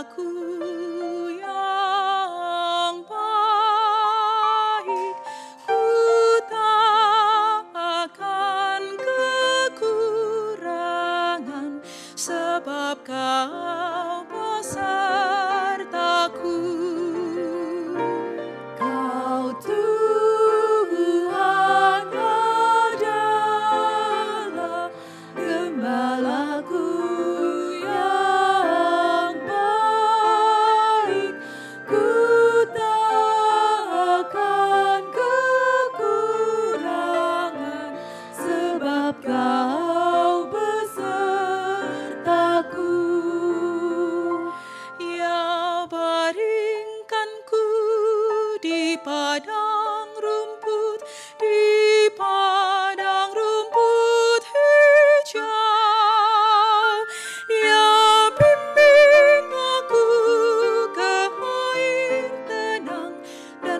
Aku yang baik, ku tak akan kekurangan sebab kau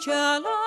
cielo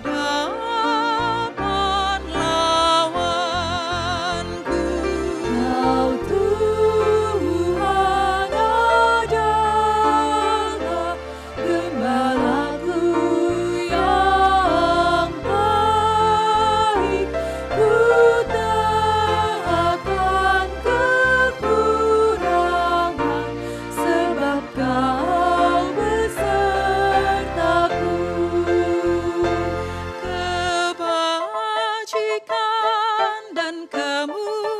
da dan kamu